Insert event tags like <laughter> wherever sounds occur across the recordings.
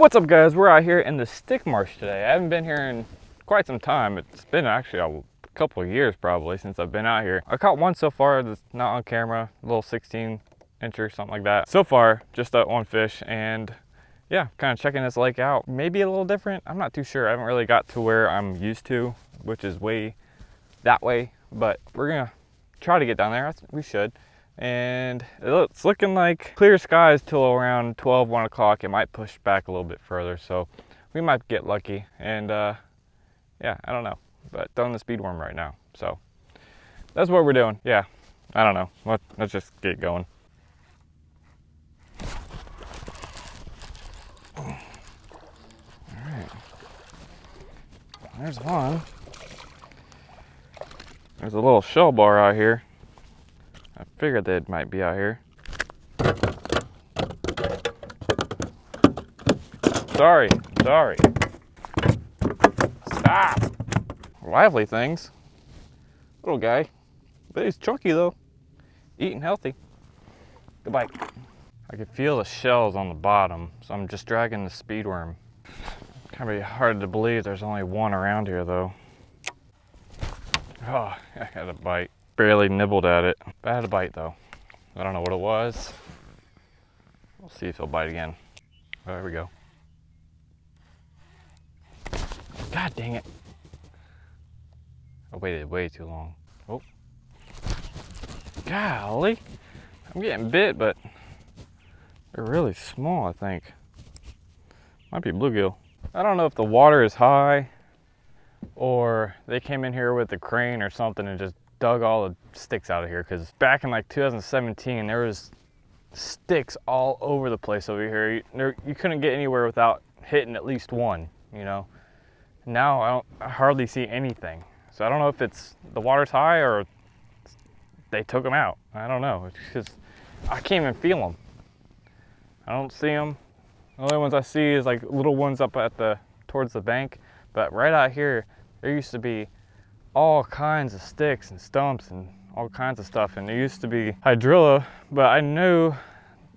What's up guys? We're out here in the stick marsh today. I haven't been here in quite some time. It's been actually a couple of years probably since I've been out here. I caught one so far that's not on camera, a little 16 inch or something like that. So far, just that one fish and yeah, kind of checking this lake out. Maybe a little different. I'm not too sure. I haven't really got to where I'm used to, which is way that way, but we're gonna try to get down there. We should and it's looking like clear skies till around 12 1 o'clock. It might push back a little bit further so we might get lucky. And uh, yeah i don't know. But throwing the speed worm right now so that's what we're doing. Yeah i don't know. Let, let's just get going. All right. There's one. There's a little shell bar out here figured they might be out here. Sorry, sorry. Stop. Lively things. Little guy. But he's chunky though. Eating healthy. Goodbye. I can feel the shells on the bottom, so I'm just dragging the speedworm. Kind of be hard to believe there's only one around here though. Oh, I got a bite barely nibbled at it. Bad bite though. I don't know what it was. We'll see if he'll bite again. Oh, there we go. God dang it. I waited way too long. Oh. Golly. I'm getting bit, but they're really small, I think. Might be bluegill. I don't know if the water is high or they came in here with the crane or something and just dug all the sticks out of here because back in like 2017 there was sticks all over the place over here. You, there, you couldn't get anywhere without hitting at least one you know? Now I don't I hardly see anything. So I don't know if it's the water's high or they took them out. I don't know. Because I can't even feel them I don't see them the only ones I see is like little ones up at the towards the bank. But right out here there used to be all kinds of sticks and stumps and all kinds of stuff. And there used to be hydrilla, but I knew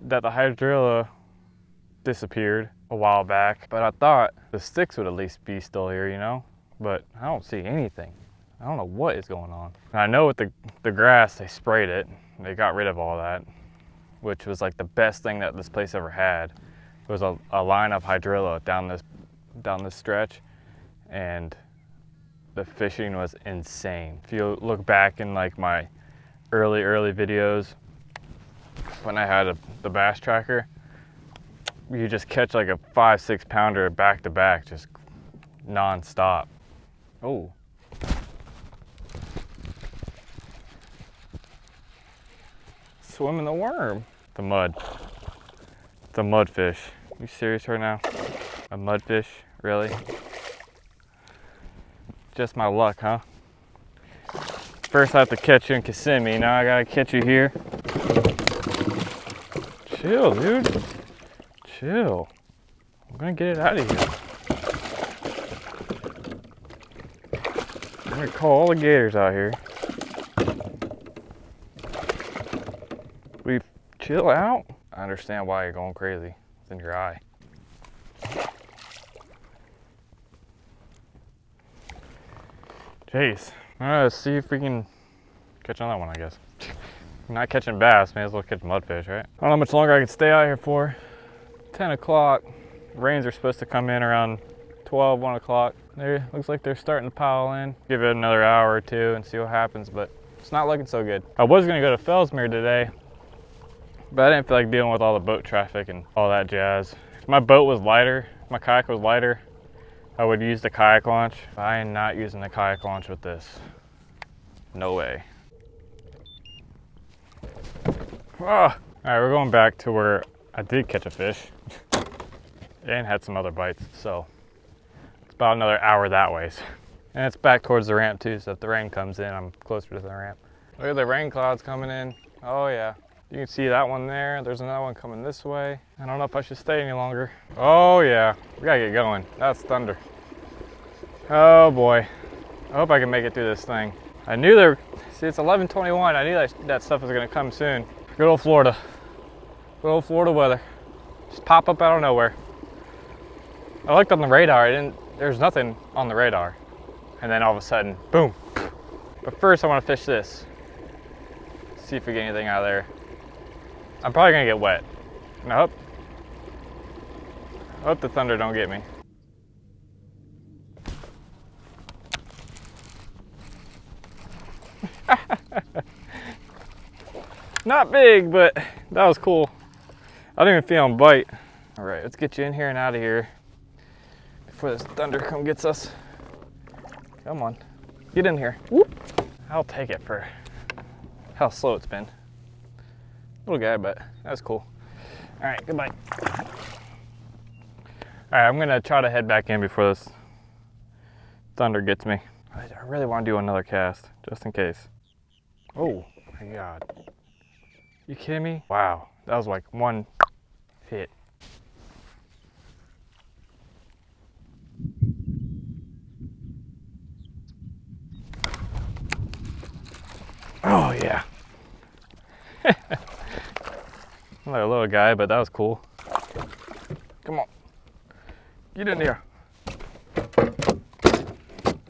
that the hydrilla disappeared a while back. But I thought the sticks would at least be still here, you know? But I don't see anything. I don't know what is going on. And I know with the, the grass, they sprayed it. They got rid of all that, which was like the best thing that this place ever had. It was a, a line of hydrilla down this, down this stretch. And the fishing was insane. If you look back in like my early, early videos, when I had a, the bass tracker, you just catch like a five, six pounder back to back, just non-stop. Oh. Swimming the worm. The mud. The mudfish. You serious right now? A mudfish, really? Just my luck, huh? First I have to catch you in Kissimmee, now I gotta catch you here. Chill, dude. Chill. I'm gonna get it out of here. I'm gonna call all the gators out here. We chill out. I understand why you're going crazy. It's in your eye. Jeez. Alright, let's see if we can catch on that one, I guess. <laughs> Not catching bass, may as well catch mudfish, right? I don't know how much longer I can stay out here for. 10 o'clock. Rains are supposed to come in around 12, 1 o'clock. There looks like they're starting to pile in. Give it another hour or two and see what happens, but it's not looking so good. I was gonna go to Fellsmere today, but I didn't feel like dealing with all the boat traffic and all that jazz. If my boat was lighter, my kayak was lighter, I would use the kayak launch. I am not using the kayak launch with this. No way. Oh. All right, we're going back to where I did catch a fish <laughs> and had some other bites. So it's about another hour that way. And it's back towards the ramp too. So if the rain comes in, I'm closer to the ramp. Look at the rain clouds coming in. Oh yeah. You can see that one there. There's another one coming this way. I don't know if I should stay any longer. Oh yeah, we gotta get going. That's thunder. Oh boy. I hope I can make it through this thing. I knew there, see it's 1121. I knew that, that stuff was gonna come soon. Good old Florida. Good old Florida weather. Just pop up out of nowhere. I looked on the radar, I didn't, there's nothing on the radar. And then all of a sudden, boom. But first I wanna fish this. See if we get anything out of there. I'm probably gonna get wet. Nope. I hope the thunder don't get me. <laughs> Not big, but that was cool. I didn't even feel him bite. All right, let's get you in here and out of here before this thunder come gets us. Come on, get in here. Whoop. I'll take it for how slow it's been. Little guy, but that's cool. All right, goodbye. All right, I'm gonna try to head back in before this thunder gets me. I really want to do another cast, just in case. Oh my God. You kidding me? Wow, that was like one hit. Oh yeah. <laughs> I'm like a little guy, but that was cool. Come on. Get in here.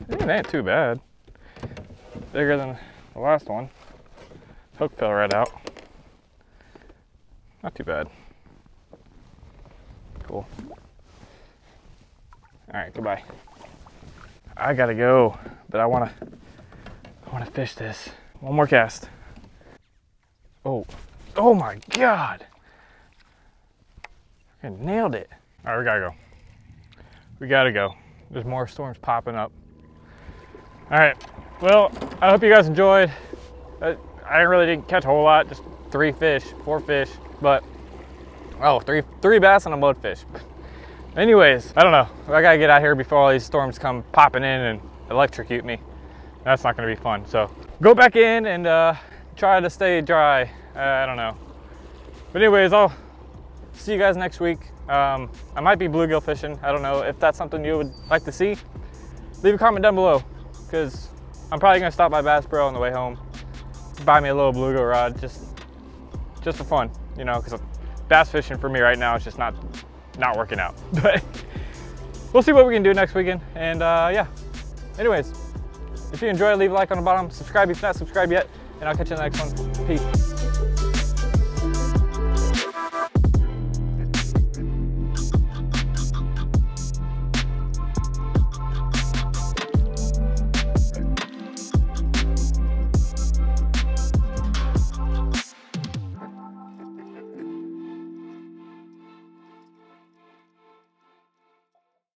It ain't too bad. Bigger than the last one. Hook fell right out. Not too bad. Cool. All right, goodbye. I gotta go, but I wanna, I wanna fish this. One more cast. Oh, oh my God. I nailed it. All right, we gotta go. We gotta go. There's more storms popping up. All right, well, I hope you guys enjoyed. I, really didn't catch a whole lot, just three fish, four fish, but, oh, three, three bass and a mudfish. Anyways, I don't know. I gotta get out here before all these storms come popping in and electrocute me. That's not gonna be fun. So go back in and uh, try to stay dry. Uh, I don't know. But anyways, I'll see you guys next week. Um, I might be bluegill fishing. I don't know if that's something you would like to see. Leave a comment down below because I'm probably gonna stop by Bass Pro on the way home. Buy me a little bluegill rod just, just for fun, you know, because bass fishing for me right now is just not, not working out. <laughs> But we'll see what we can do next weekend. And uh, yeah, anyways, if you enjoy, leave a like on the bottom, subscribe if you're not subscribed yet, and I'll catch you in the next one. Peace.